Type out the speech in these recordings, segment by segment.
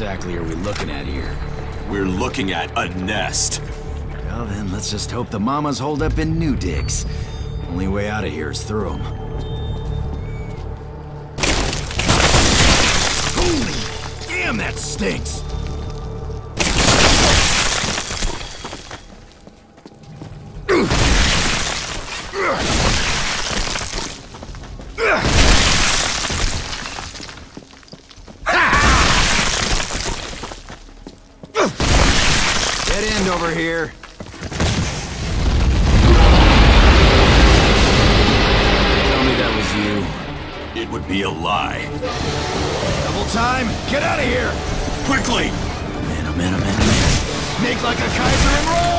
exactly are we looking at here? We're looking at a nest. Well then, let's just hope the mamas hold up in new digs. Only way out of here is through them. Holy damn, that stinks! It would be a lie. Double time, get out of here! Quickly! Man, oh man, oh man, oh man. Make like a Kaiser and roll!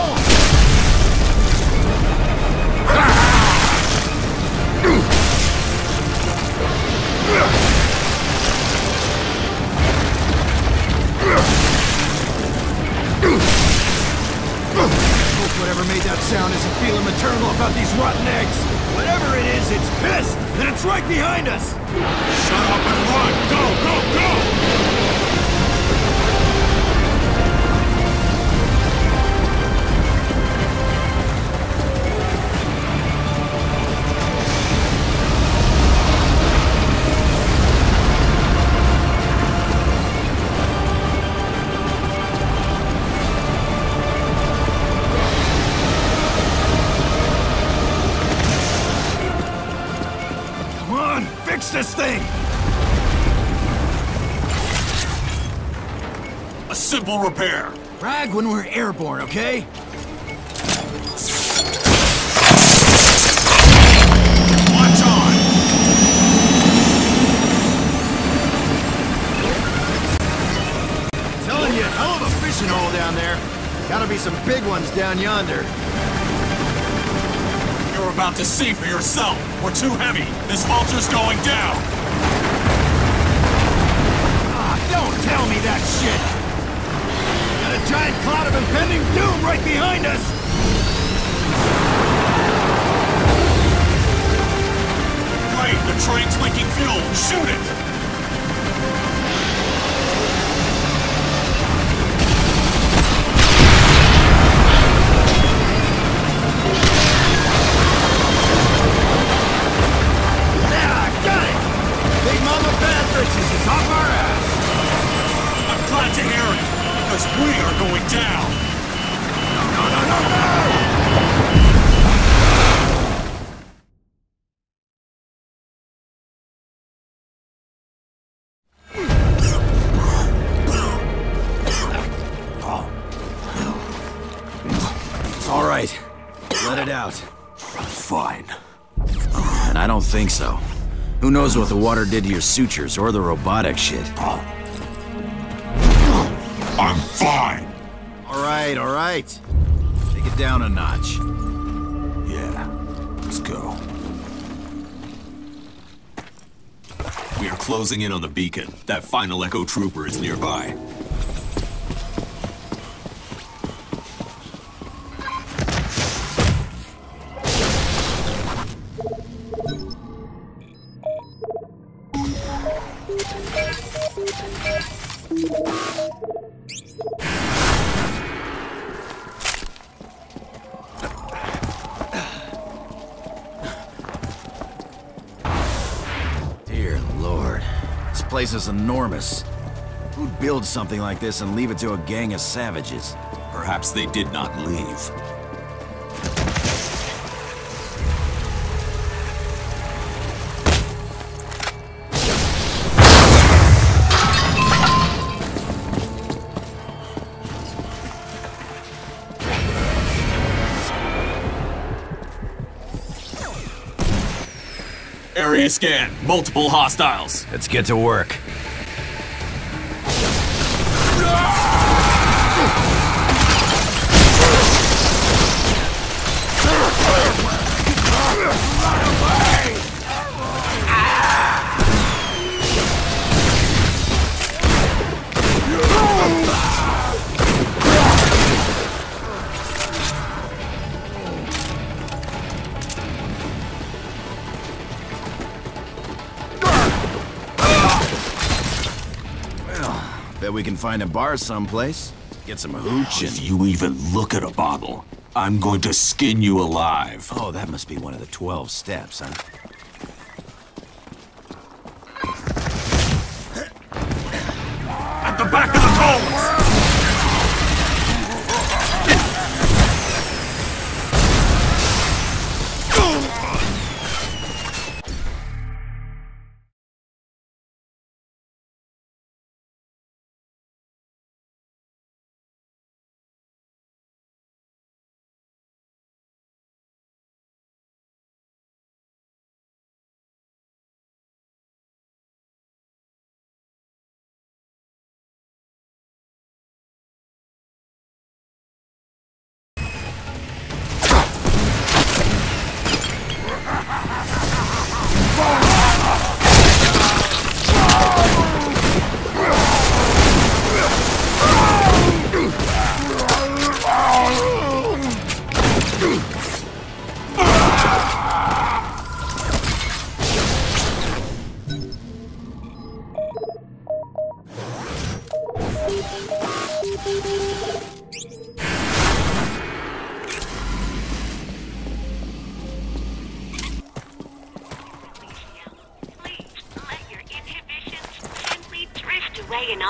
Whatever made that sound isn't feeling maternal about these rotten eggs. Whatever it is, it's pissed, and it's right behind us. Shut up and run! Go, go, go! This thing! A simple repair. Brag when we're airborne, okay? Watch on! Telling you, hell of a fishing hole down there. Gotta be some big ones down yonder. You're about to see for yourself. We're too heavy. This vulture's going down. Ah, don't tell me that shit! Got a giant cloud of impending doom right behind us! Great, the train's leaking fuel. Shoot it! Think so. Who knows what the water did to your sutures or the robotic shit? I'm fine. All right, all right. Take it down a notch. Yeah, let's go. We are closing in on the beacon. That final Echo Trooper is nearby. Dear Lord. This place is enormous. Who'd build something like this and leave it to a gang of savages? Perhaps they did not leave. Area scan. Multiple hostiles. Let's get to work. Bet we can find a bar someplace, get some hooch and... If you even look at a bottle, I'm going to skin you alive. Oh, that must be one of the 12 steps, huh?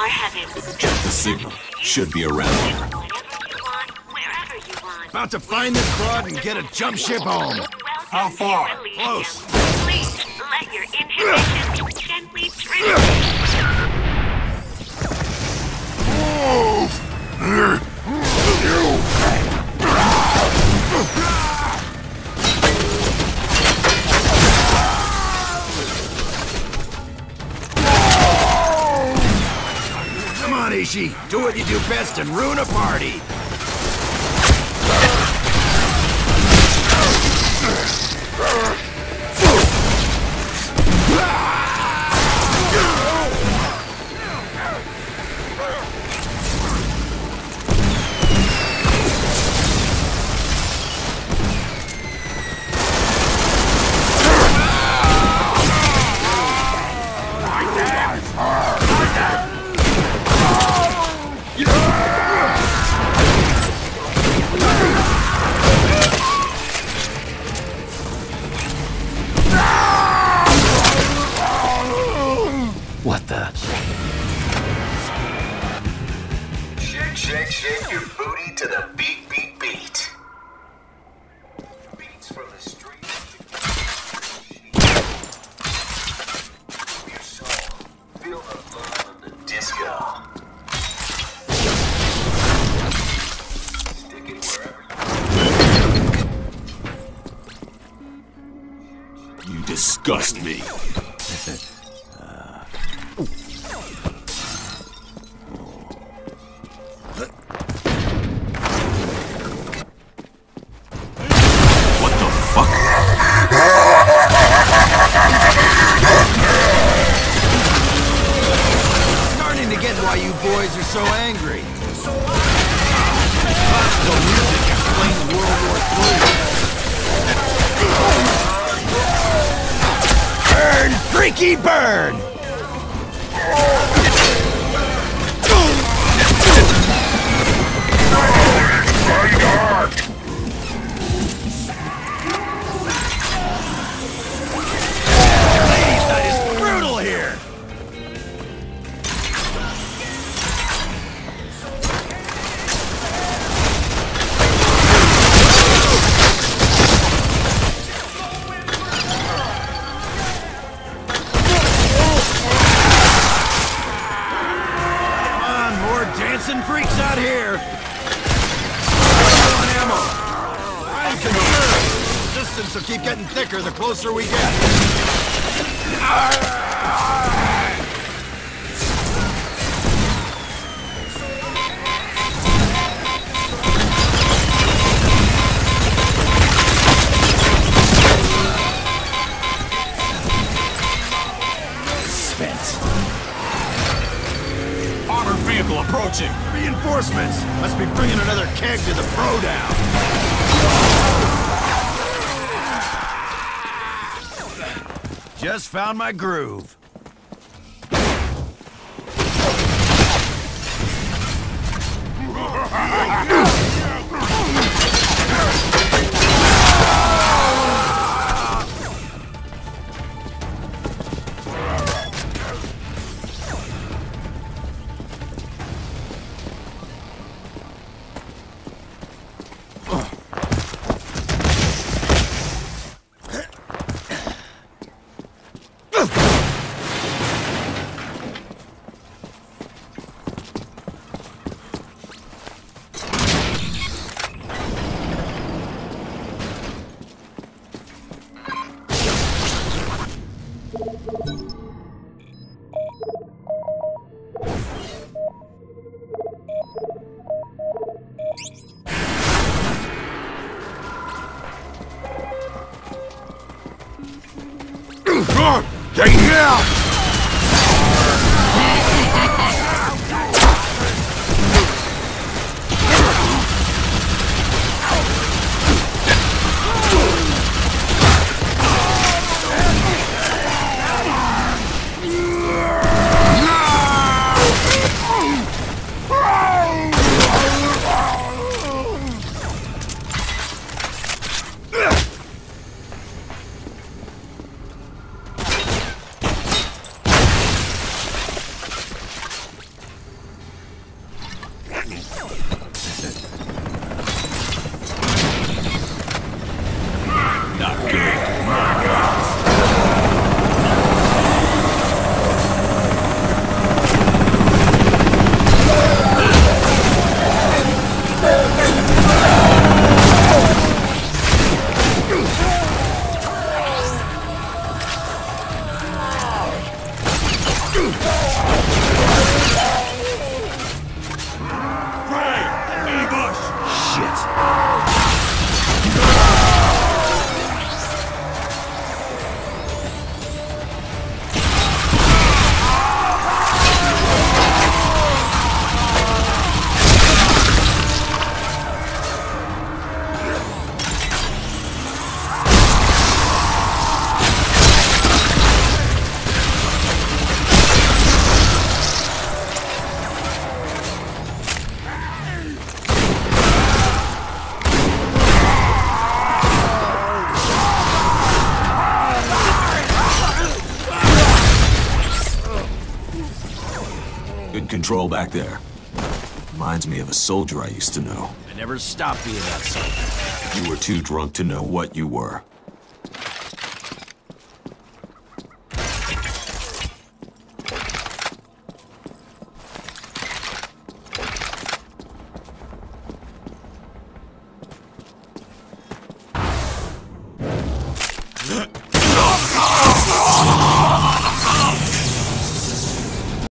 Drift away in our heaven. Check the signal. Should be around here. Whenever you want, wherever you want. About to find this broad and get a jump ship home. How far? Close. Please let your inhibitions gently drift. Come. Do what you do best and ruin a party. Music explains World War III. Burn, freaky burn! Distance will keep getting thicker the closer we get. Spent. Armored vehicle approaching. Reinforcements! Must be bringing another keg to the throwdown. Just found my groove. Uh, yeah! Not good. Shit. Good control back there. Reminds me of a soldier I used to know. I never stopped being that soldier. You were too drunk to know what you were.